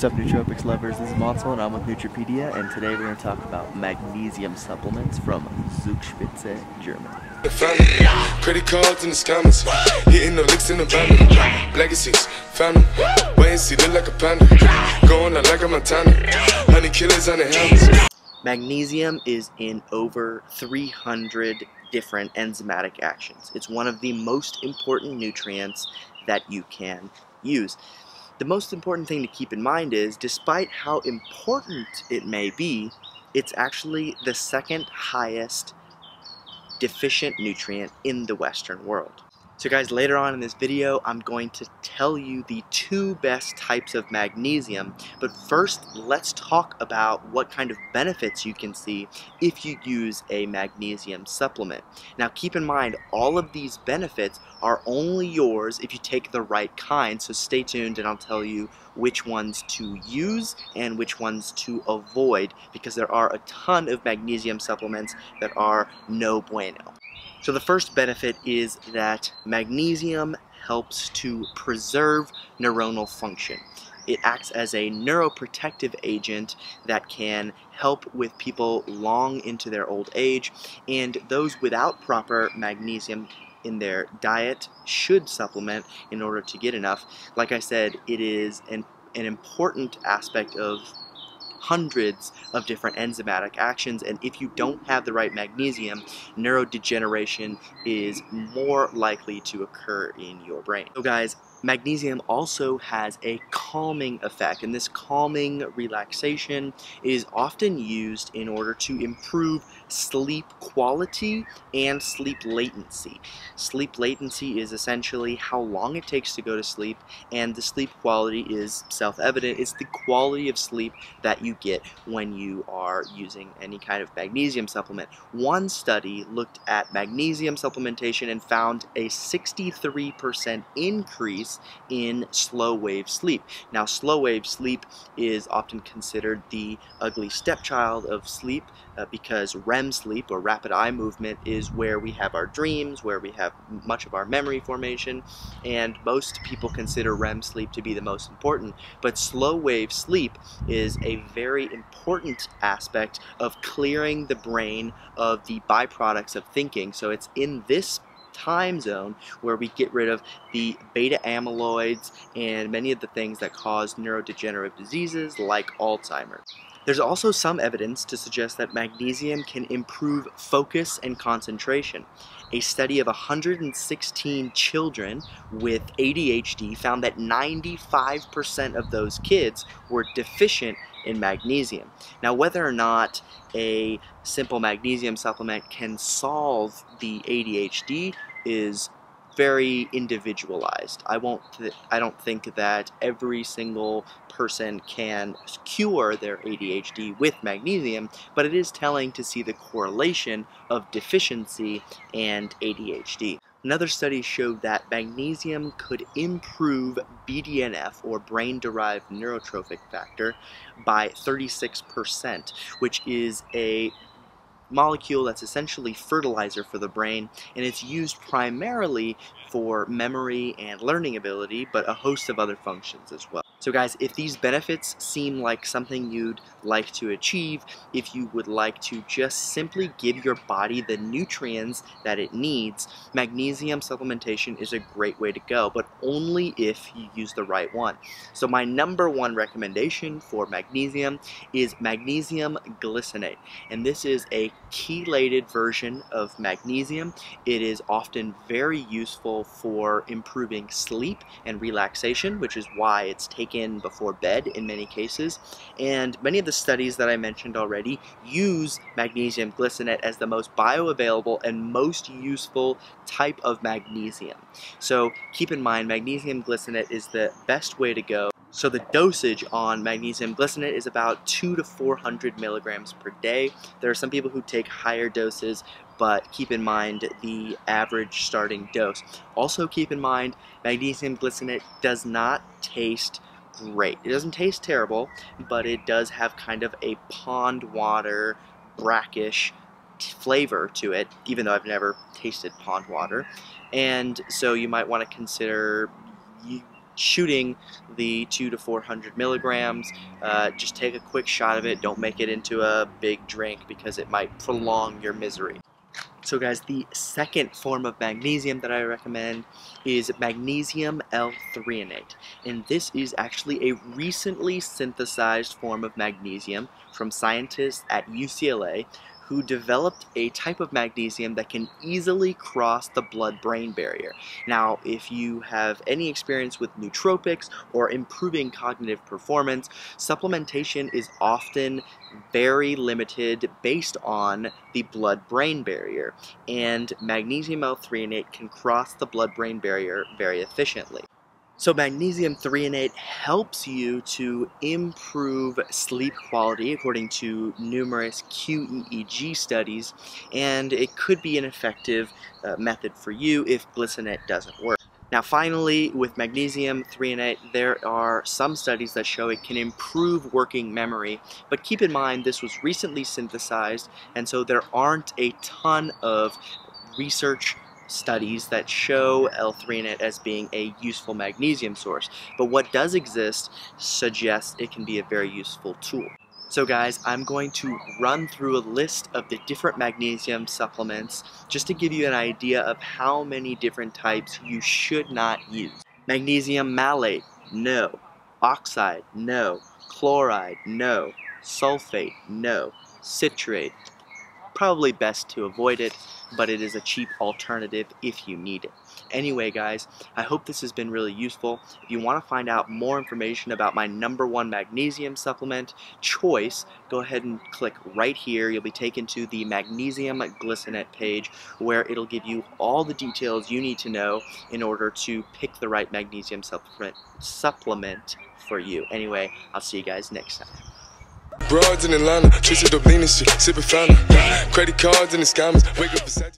What's up, nootropics lovers? This is Monsel, and I'm with Nootropedia, and today we're going to talk about magnesium supplements from Zugspitze, Germany. Credit cards in the scammers, hitting the licks in the van. Legacies, family, wait and see, look like a panda. Going out like a Montana, honey killers on the helmets. Magnesium is in over 300 different enzymatic actions. It's one of the most important nutrients that you can use. The most important thing to keep in mind is, despite how important it may be, it's actually the second highest deficient nutrient in the Western world. So guys, later on in this video, I'm going to tell you the two best types of magnesium, but first, let's talk about what kind of benefits you can see if you use a magnesium supplement. Now keep in mind, all of these benefits are only yours if you take the right kind, so stay tuned and I'll tell you which ones to use and which ones to avoid because there are a ton of magnesium supplements that are no bueno. So the first benefit is that magnesium helps to preserve neuronal function. It acts as a neuroprotective agent that can help with people long into their old age, and those without proper magnesium in their diet should supplement in order to get enough. Like I said, it is an, an important aspect of hundreds of different enzymatic actions and if you don't have the right magnesium, neurodegeneration is more likely to occur in your brain. So guys, Magnesium also has a calming effect, and this calming relaxation is often used in order to improve sleep quality and sleep latency. Sleep latency is essentially how long it takes to go to sleep, and the sleep quality is self-evident. It's the quality of sleep that you get when you are using any kind of magnesium supplement. One study looked at magnesium supplementation and found a 63% increase in slow wave sleep. Now, slow wave sleep is often considered the ugly stepchild of sleep uh, because REM sleep or rapid eye movement is where we have our dreams, where we have much of our memory formation, and most people consider REM sleep to be the most important. But slow wave sleep is a very important aspect of clearing the brain of the byproducts of thinking. So it's in this time zone where we get rid of the beta amyloids and many of the things that cause neurodegenerative diseases like Alzheimer's. There's also some evidence to suggest that magnesium can improve focus and concentration. A study of 116 children with ADHD found that 95% of those kids were deficient in magnesium. Now, whether or not a simple magnesium supplement can solve the ADHD is very individualized. I won't I don't think that every single person can cure their ADHD with magnesium, but it is telling to see the correlation of deficiency and ADHD. Another study showed that magnesium could improve BDNF, or brain-derived neurotrophic factor, by 36%, which is a molecule that's essentially fertilizer for the brain, and it's used primarily for memory and learning ability, but a host of other functions as well. So guys, if these benefits seem like something you'd like to achieve, if you would like to just simply give your body the nutrients that it needs, magnesium supplementation is a great way to go, but only if you use the right one. So my number one recommendation for magnesium is magnesium glycinate, and this is a chelated version of magnesium. It is often very useful for improving sleep and relaxation, which is why it's taken taken before bed in many cases. And many of the studies that I mentioned already use magnesium glycinate as the most bioavailable and most useful type of magnesium. So keep in mind, magnesium glycinate is the best way to go. So the dosage on magnesium glycinate is about 2 to 400 milligrams per day. There are some people who take higher doses, but keep in mind the average starting dose. Also keep in mind magnesium glycinate does not taste great. It doesn't taste terrible, but it does have kind of a pond water, brackish flavor to it, even though I've never tasted pond water. And so you might want to consider shooting the two to 400 milligrams. Uh, just take a quick shot of it. Don't make it into a big drink because it might prolong your misery. So guys, the second form of magnesium that I recommend is magnesium L-threonate. And this is actually a recently synthesized form of magnesium from scientists at UCLA who developed a type of magnesium that can easily cross the blood-brain barrier. Now, if you have any experience with nootropics or improving cognitive performance, supplementation is often very limited based on the blood-brain barrier, and magnesium L-threonate can cross the blood-brain barrier very efficiently. So magnesium threonate helps you to improve sleep quality according to numerous QEEG studies and it could be an effective uh, method for you if glycinate doesn't work. Now finally, with magnesium threonate, there are some studies that show it can improve working memory, but keep in mind this was recently synthesized and so there aren't a ton of research studies that show L-threonate as being a useful magnesium source, but what does exist suggests it can be a very useful tool. So guys, I'm going to run through a list of the different magnesium supplements just to give you an idea of how many different types you should not use. Magnesium malate, no. Oxide, no. Chloride, no. Sulfate, no. Citrate, probably best to avoid it but it is a cheap alternative if you need it. Anyway guys, I hope this has been really useful. If you want to find out more information about my number one magnesium supplement choice, go ahead and click right here. You'll be taken to the magnesium glycinate page where it'll give you all the details you need to know in order to pick the right magnesium supplement, supplement for you. Anyway, I'll see you guys next time. Broads in Atlanta, Trisha Dublin and shit, sipping fountain. Credit cards and the scammers, wake up beside